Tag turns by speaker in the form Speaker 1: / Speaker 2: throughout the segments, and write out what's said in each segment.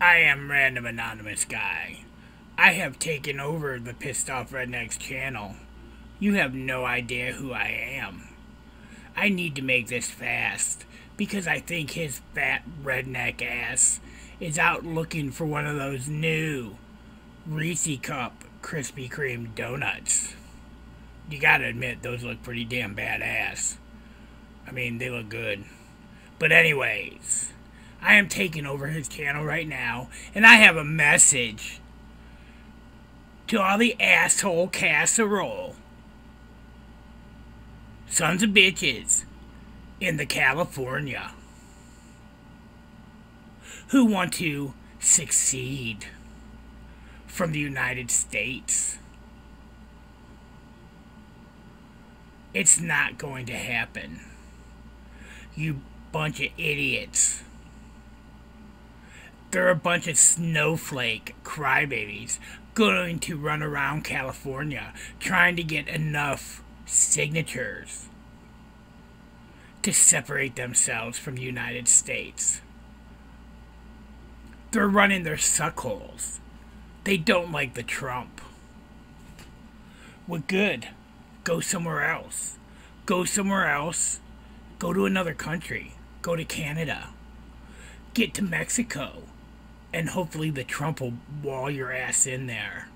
Speaker 1: random anonymous guy. I have taken over the Pissed Off Rednecks channel. You have no idea who I am. I need to make this fast because I think his fat redneck ass is out looking for one of those new Reese Cup Krispy Kreme donuts. You gotta admit, those look pretty damn badass. I mean, they look good. But, anyways, I am taking over his channel right now, and I have a message to all the asshole casserole sons of bitches in the California who want to succeed from the United States. It's not going to happen. You bunch of idiots. They're a bunch of snowflake crybabies going to run around California trying to get enough signatures to separate themselves from the United States. They're running their suckholes. They don't like the Trump. Well, good. Go somewhere else. Go somewhere else. Go to another country. Go to Canada. Get to Mexico. And hopefully the Trump will wall your ass in there.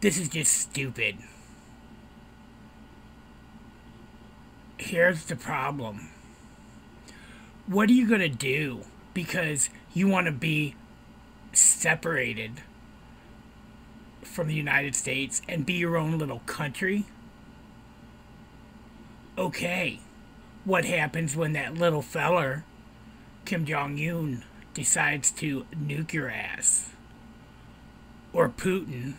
Speaker 1: This is just stupid. Here's the problem. What are you going to do? Because you want to be separated from the United States and be your own little country? Okay. What happens when that little feller, Kim Jong un, decides to nuke your ass? Or Putin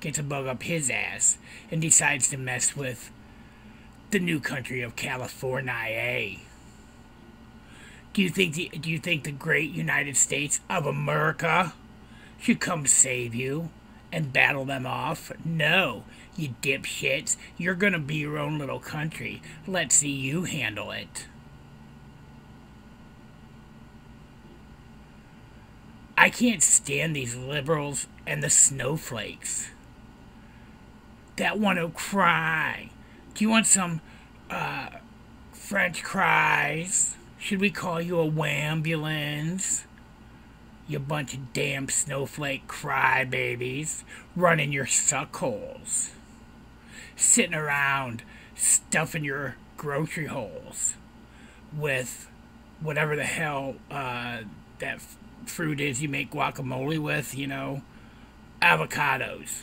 Speaker 1: gets a bug up his ass and decides to mess with the new country of California. Do you think the, do you think the great United States of America should come save you and battle them off? No, you dipshits. You're gonna be your own little country. Let's see you handle it. I can't stand these liberals and the snowflakes that want to cry. Do you want some uh, French cries? Should we call you a wambulance? You bunch of damn snowflake crybabies running your suckholes. Sitting around stuffing your grocery holes with whatever the hell uh, that fruit is you make guacamole with, you know, avocados.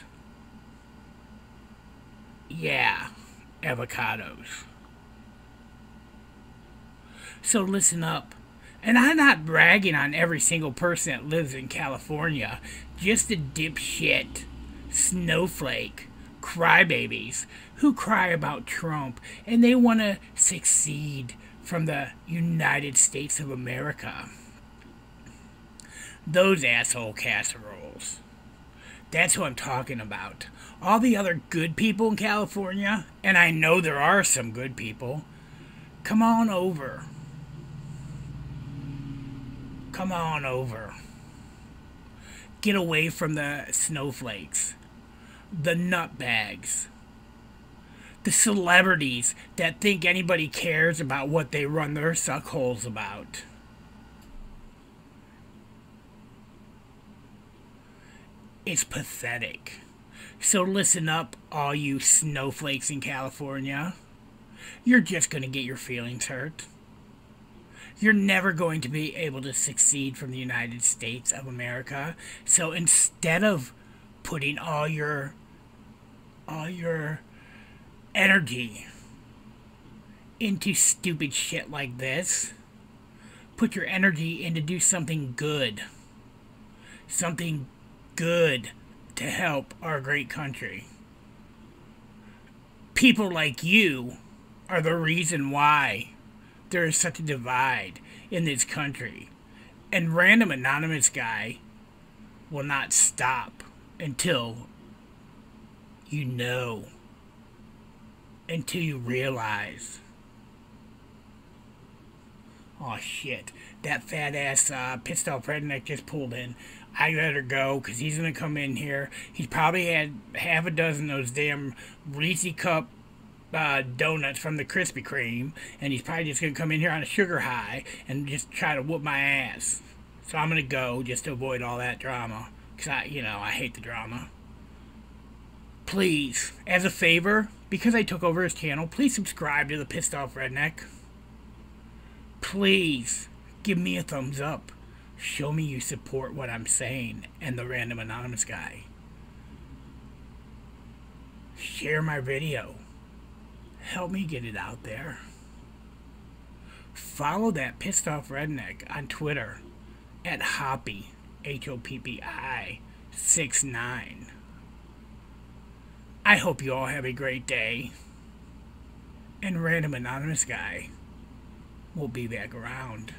Speaker 1: Yeah, avocados. So listen up. And I'm not bragging on every single person that lives in California. Just a dipshit, snowflake, crybabies who cry about Trump and they want to succeed from the United States of America. Those asshole casseroles. That's who I'm talking about. All the other good people in California, and I know there are some good people, come on over. Come on over. Get away from the snowflakes, the nutbags, the celebrities that think anybody cares about what they run their suckholes about. It's pathetic. So listen up, all you snowflakes in California. You're just going to get your feelings hurt. You're never going to be able to succeed from the United States of America. So instead of putting all your all your energy into stupid shit like this, put your energy into do something good. Something good to help our great country. People like you are the reason why there is such a divide in this country. And random anonymous guy will not stop until you know, until you realize Oh shit, that fat ass uh, pissed redneck just pulled in. I better go because he's gonna come in here. He's probably had half a dozen of those damn Reese cup uh, donuts from the Krispy Kreme, and he's probably just gonna come in here on a sugar high and just try to whoop my ass. So I'm gonna go just to avoid all that drama, cause I, you know, I hate the drama. Please, as a favor, because I took over his channel, please subscribe to the Pissed Off Redneck. Please, give me a thumbs up. Show me you support what I'm saying and the random anonymous guy. Share my video. Help me get it out there. Follow that pissed off redneck on Twitter at Hoppy, H O P P I 69. I hope you all have a great day. And Random Anonymous Guy will be back around.